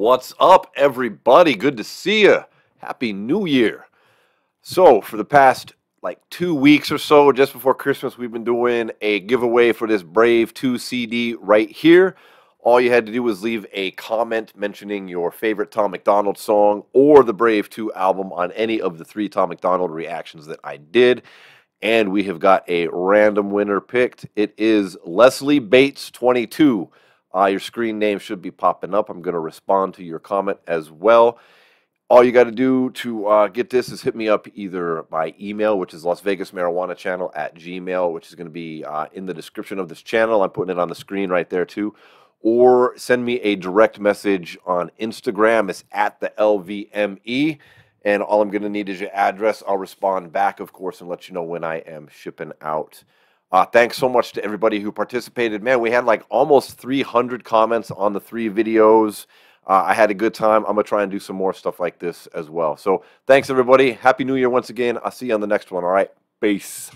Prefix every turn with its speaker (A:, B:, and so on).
A: What's up, everybody? Good to see you. Happy New Year. So, for the past like two weeks or so, just before Christmas, we've been doing a giveaway for this Brave 2 CD right here. All you had to do was leave a comment mentioning your favorite Tom MacDonald song or the Brave 2 album on any of the three Tom MacDonald reactions that I did. And we have got a random winner picked. It is Leslie Bates 22. Uh, your screen name should be popping up. I'm going to respond to your comment as well. All you got to do to uh, get this is hit me up either by email, which is Las Vegas Marijuana Channel at Gmail, which is going to be uh, in the description of this channel. I'm putting it on the screen right there too. Or send me a direct message on Instagram. It's at the LVME. And all I'm going to need is your address. I'll respond back, of course, and let you know when I am shipping out. Uh, thanks so much to everybody who participated. Man, we had like almost 300 comments on the three videos. Uh, I had a good time. I'm going to try and do some more stuff like this as well. So thanks, everybody. Happy New Year once again. I'll see you on the next one. All right. Peace.